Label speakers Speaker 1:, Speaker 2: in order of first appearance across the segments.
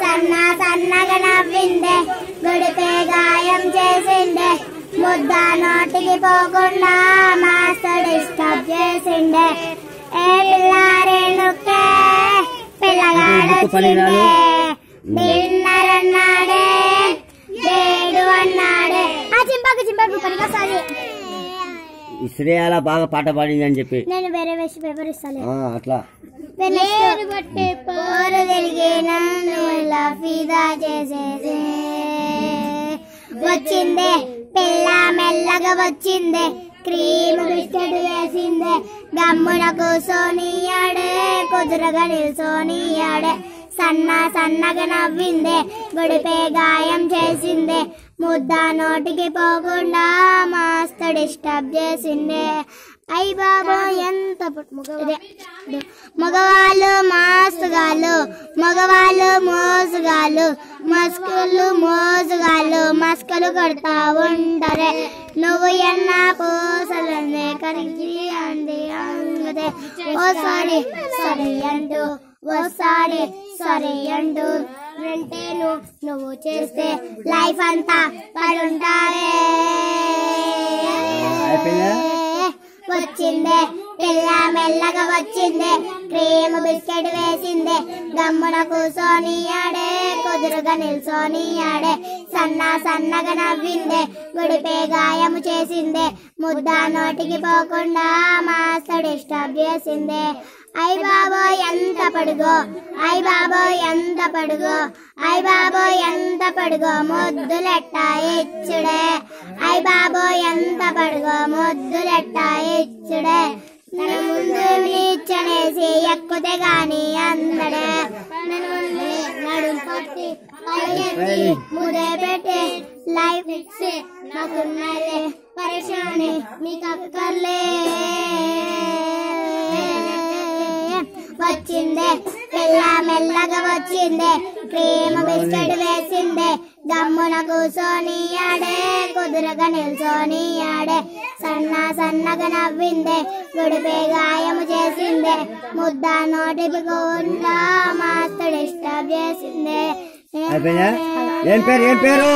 Speaker 1: సన్న సన్నగా నవ్విందే గుడిపే గాయం చేసిందే ముద్ద నోటికి పోకుండా మాస్టర్ డిస్టర్బ్ చేసిండే ఏ నుక్కే పిల్లగాడొచ్చిందే నిన్నరన్నాడే
Speaker 2: శ్రేయాల బాగా పాట పాడింది అని చెప్పి.
Speaker 1: నేను వేరే వేసి పేపర్ ఇస్తాను
Speaker 2: అట్లా.
Speaker 1: వచ్చిందే పిల్ల మెల్లగా వచ్చిందే క్రీమ్ బిస్కెట్ వేసిందే గమ్మున కూసోనియాడే కుదురగా నిల్సోనియాడే సన్న సన్నగా నవ్విందే గుడిపే గాయం చేసిందే ముద్ద నోటికి పోకుండా మాస్త డిస్టర్బ్ చేసిందే అయ్య బాబా ఎంత మగవాళ్ళు మాసుగాళ్ళు మగవాళ్ళు మోసుగాళ్ళు మస్కులు మోసుగాళ్ళు మస్కలు కొడతా ఉంటారే. నువ్వు ఎన్న పూసలనే కరిగి అంది అంగదే. ఓసారి సరే అంటూ ఓసారి సరే అంటూ. వెంటేను నువ్వు చేస్తే లైఫ్ అంతా? పడుంటారే వచ్చిందే పిల్ల మెల్లగా వచ్చిందే క్రీమ్ బిస్కెట్ వేసిందే గమ్మున కూసోని ఆడే కుదురుగా నిల్సోని ఆడే సన్న సన్నగా నవ్విందే గుడిపే గాయము చేసిందే ముద్ద నోటికి పోకుండా మాస్టర్ డిస్టర్బ్ చేసిందే ఐ బాబో ఎంత పడుగో. ఐ బాబో ఎంత పడుగో. ఐ బాబో ఎంత పడుగో. ముద్దులెట్ట ఇచ్చుడే ఐ బాబో ఎంత పడుగో. ముద్దులెట్ట ఇచ్చుడే తన ముందు నీచనేసి ఎక్కుతే గాని అందడే. నన్ను ముందు పట్టి ముదే పెట్టి లైఫ్ ఇచ్చి నాకున్నదే పరేషాని మీకు అక్కర్లే వచ్చిందే పిల్ల మెల్లగా వచ్చిందే ప్రేమ బిస్కెట్ వేసిందే గమ్మున కూసోని ఆడే కుదురగా నిల్చోని ఆడే సన్న సన్నగా నవ్విందే గుడిపే గాయము చేసిందే ముద్ద నోటిపోకుండా మాస్త డిస్టర్బ్ చేసిందే
Speaker 2: ఏం పేరు ఏం పేరు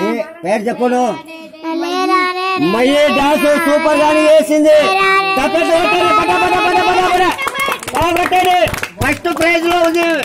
Speaker 2: ఏ, పేరు చెప్పను మయ్యి డాన్స్ సూపర్ గాని వేసింది తప్పదు, プライズローズ